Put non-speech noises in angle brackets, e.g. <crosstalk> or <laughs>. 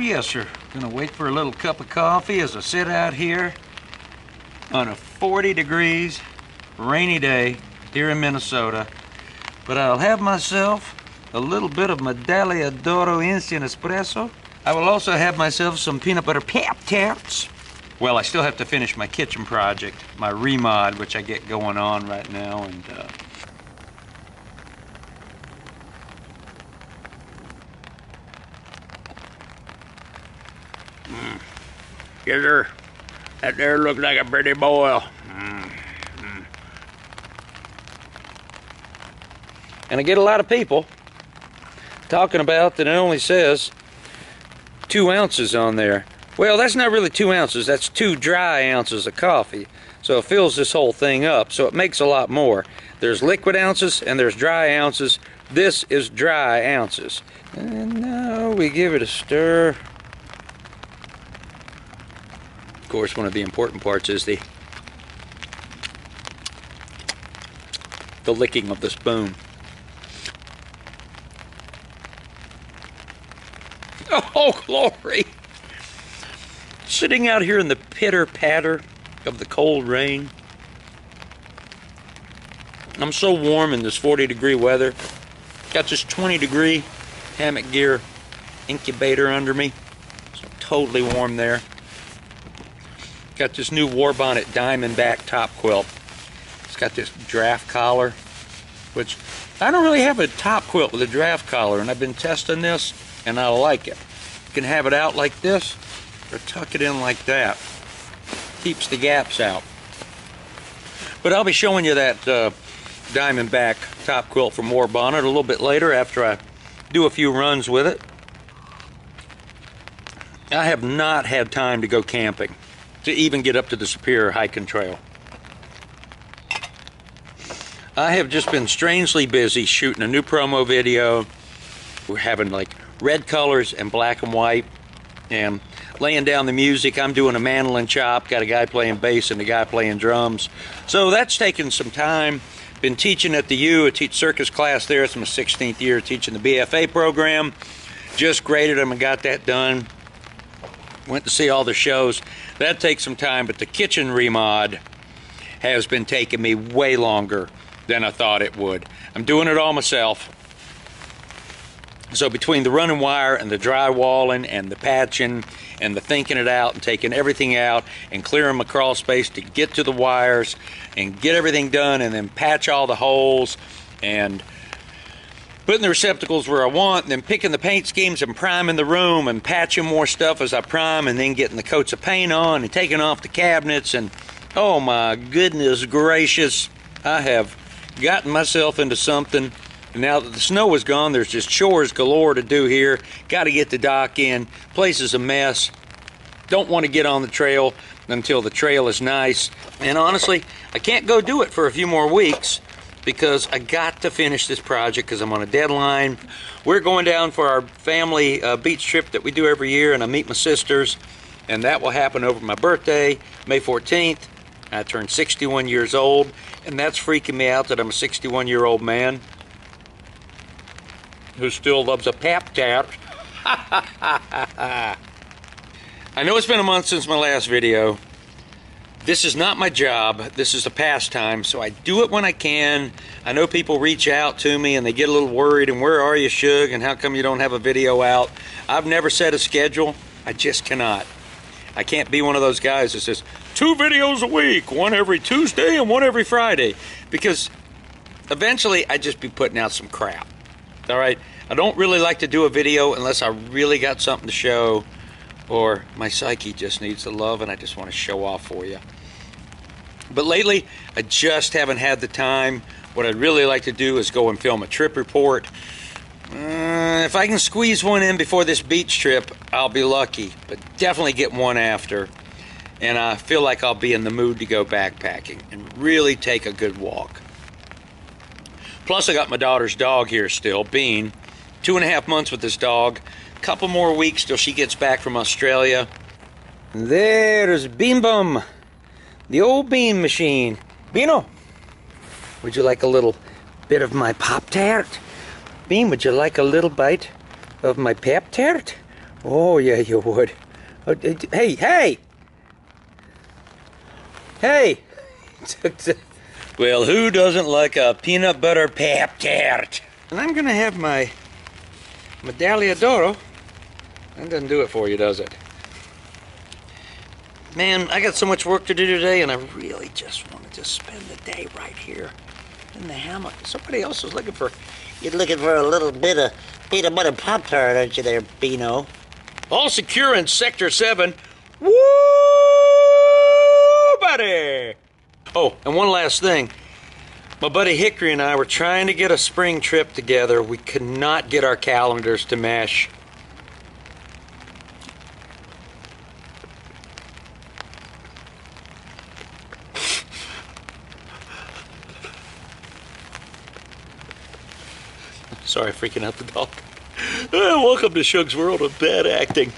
yes, sir. Gonna wait for a little cup of coffee as I sit out here on a 40 degrees rainy day here in Minnesota. But I'll have myself a little bit of Medaglia d'Oro Instant Espresso. I will also have myself some peanut butter pap tarts. Well, I still have to finish my kitchen project, my remod, which I get going on right now, and uh, That there looks like a pretty boil. And I get a lot of people talking about that it only says two ounces on there. Well, that's not really two ounces, that's two dry ounces of coffee. So it fills this whole thing up, so it makes a lot more. There's liquid ounces and there's dry ounces. This is dry ounces. And now we give it a stir. Of course, one of the important parts is the the licking of the spoon. <laughs> Oh, glory. Sitting out here in the pitter patter of the cold rain. I'm so warm in this 40 degree weather. Got this 20 degree hammock gear incubator under me. So totally warm there. Got this new Warbonnet Diamondback top quilt. It's got this draft collar, which I don't really have a top quilt with a draft collar, and I've been testing this, and I like it. You can have it out like this, or tuck it in like that. Keeps the gaps out. But I'll be showing you that uh, Diamondback top quilt from Warbonnet a little bit later after I do a few runs with it. I have not had time to go camping to even get up to the Superior Hiking Trail. I have just been strangely busy shooting a new promo video. We're having like red colors and black and white and laying down the music. I'm doing a mandolin chop, got a guy playing bass and a guy playing drums. So that's taken some time. Been teaching at the U, I teach circus class there. It's my 16th year teaching the BFA program. Just graded them and got that done. Went to see all the shows. That takes some time, but the kitchen remod has been taking me way longer than I thought it would. I'm doing it all myself. So between the running wire and the drywalling and the patching and the thinking it out and taking everything out and clearing my crawl space to get to the wires and get everything done and then patch all the holes and putting the receptacles where I want and then picking the paint schemes and priming the room and patching more stuff as I prime and then getting the coats of paint on and taking off the cabinets and oh my goodness gracious I have gotten myself into something now that the snow is gone, there's just chores galore to do here. Got to get the dock in. Place is a mess. Don't want to get on the trail until the trail is nice. And honestly, I can't go do it for a few more weeks because I got to finish this project because I'm on a deadline. We're going down for our family uh, beach trip that we do every year and I meet my sisters and that will happen over my birthday, May 14th. I turned 61 years old and that's freaking me out that I'm a 61 year old man who still loves a pap tart. <laughs> I know it's been a month since my last video. This is not my job. This is a pastime, so I do it when I can. I know people reach out to me and they get a little worried and where are you, Shug, and how come you don't have a video out? I've never set a schedule. I just cannot. I can't be one of those guys that says, two videos a week, one every Tuesday and one every Friday, because eventually I'd just be putting out some crap. All right, I don't really like to do a video unless I really got something to show or my psyche just needs the love and I just want to show off for you. But lately, I just haven't had the time. What I'd really like to do is go and film a trip report. Uh, if I can squeeze one in before this beach trip, I'll be lucky. But definitely get one after. And I feel like I'll be in the mood to go backpacking and really take a good walk. Plus, I got my daughter's dog here still, Bean. Two and a half months with this dog. Couple more weeks till she gets back from Australia. There's Bean Bum, the old bean machine. Beano, would you like a little bit of my Pop Tart? Bean, would you like a little bite of my Pop Tart? Oh, yeah, you would. Oh, Hey, hey! Hey! <laughs> well, who doesn't like a peanut butter pap tart? And I'm gonna have my medaglia d'oro. That doesn't do it for you, does it? Man, I got so much work to do today, and I really just want to just spend the day right here in the hammock. Somebody else is looking for. You're looking for a little bit of peanut butter pop tart, aren't you, there, Beano? All secure in Sector 7. Woo, buddy! Oh, and one last thing. My buddy Hickory and I were trying to get a spring trip together. We could not get our calendars to mesh. Sorry, freaking out the dog. <laughs> Welcome to Shug's World of Bad Acting.